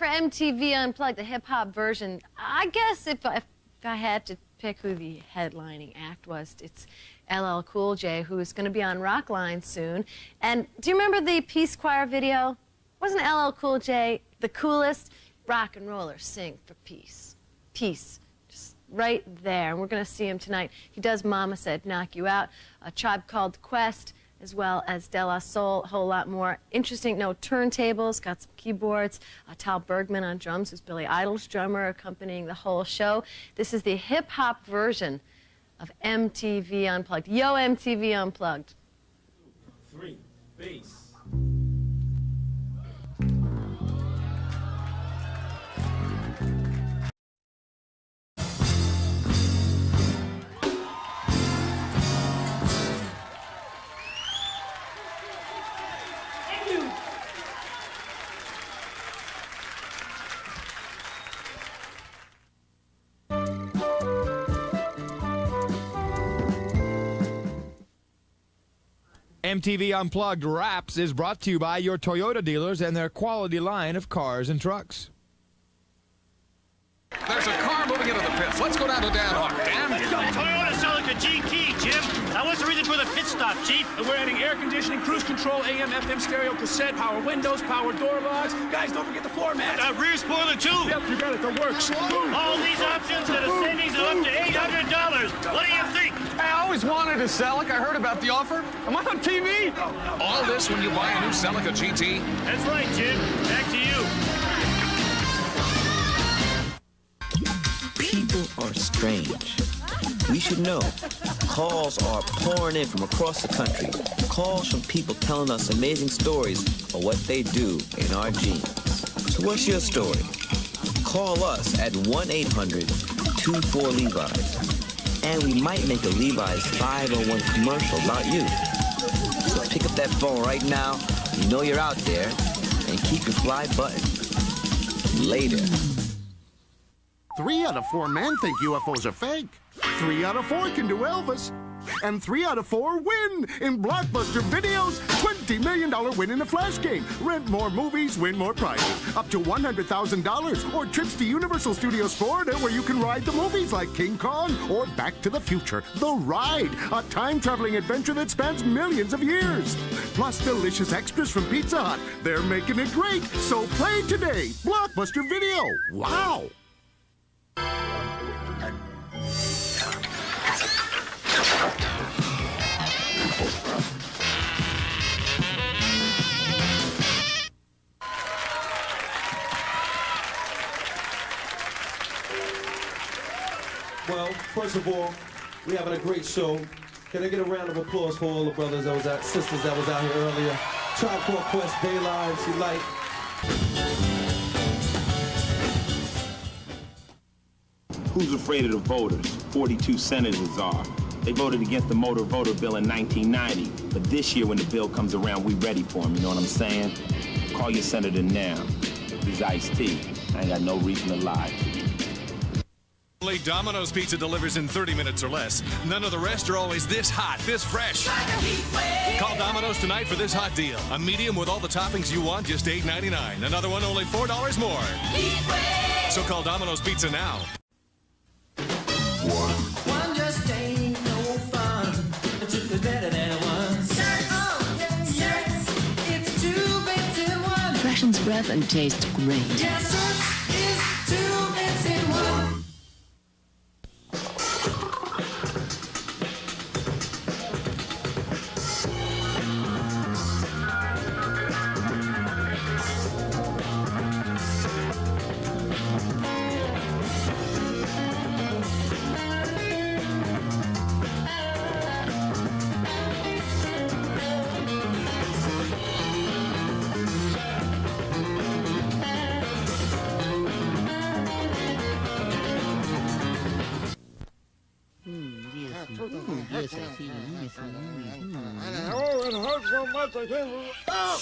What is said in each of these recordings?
ready for MTV Unplugged, the hip hop version. I guess if I, if I had to pick who the headlining act was, it's LL Cool J, who is going to be on Rockline soon. And do you remember the Peace Choir video? Wasn't LL Cool J the coolest rock and roller sing for peace? Peace. Just right there. And we're going to see him tonight. He does Mama Said Knock You Out, a tribe called Quest as well as De La Soul, a whole lot more. Interesting, no turntables, got some keyboards. Uh, Tal Bergman on drums, who's Billy Idol's drummer, accompanying the whole show. This is the hip hop version of MTV Unplugged. Yo, MTV Unplugged. Three, bass. MTV Unplugged Raps is brought to you by your Toyota dealers and their quality line of cars and trucks. There's a car moving into the pits. Let's go down to Dan Hawk. Dan? Toyota Celica GT, Jim. Now, what's the reason for the pit stop, Chief? We're adding air conditioning, cruise control, AM, FM, stereo, cassette, power windows, power door locks. Guys, don't forget the floor mats. Uh, rear spoiler, too. Yep, you got it. The works. All these options at a savings of up to $800. What do you think? I always wanted a Celica. I heard about the offer. Am I on TV? All this when you buy a new Celica GT? That's right, Jim. Back to you. People are strange. We should know. Calls are pouring in from across the country. Calls from people telling us amazing stories of what they do in our jeans. So what's your story? Call us at 1-800-24-LEVI'S. And we might make a Levi's 501 commercial about you. So pick up that phone right now. You know you're out there. And keep your fly button. Later. Three out of four men think UFOs are fake. Three out of four can do Elvis. And three out of four win in Blockbuster Video's $20 million win in a flash game. Rent more movies, win more prizes. Up to $100,000 or trips to Universal Studios Florida where you can ride the movies like King Kong or Back to the Future. The Ride, a time traveling adventure that spans millions of years. Plus delicious extras from Pizza Hut. They're making it great. So play today. Blockbuster Video. Wow. Well, first of all, we're having a great show. Can I get a round of applause for all the brothers that was out, sisters that was out here earlier? Tribe Called Quest, Daylight, if you like. Who's afraid of the voters? 42 senators are. They voted against the motor voter bill in 1990. But this year, when the bill comes around, we ready for him. You know what I'm saying? Call your senator now. Is Ice-T. I ain't got no reason to lie. Only Domino's Pizza delivers in 30 minutes or less. None of the rest are always this hot, this fresh. Call Domino's tonight for this hot deal. A medium with all the toppings you want, just $8.99. Another one, only $4 more. So call Domino's Pizza now. One just ain't no fun. Two is better than one. Oh, yes, yes. It's two bits in one. Freshens breath and tastes great. Oh, it hurts so much I can't. Oh!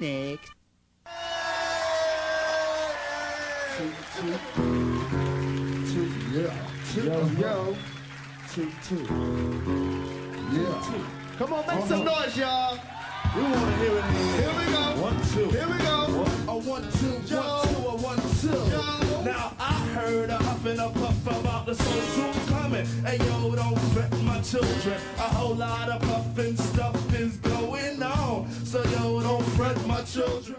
Next. Yeah. Yo, yo. Two, two. Yeah. Come on, make some noise, y'all. We want to hear it. Here we go. one, two. Here we go. One, two, one, two, a one, two. Now I heard a huff and a puff about the so soon coming. Hey yo, don't fret my children. A whole lot of puffin' stuff is going on. So yo, don't fret my children.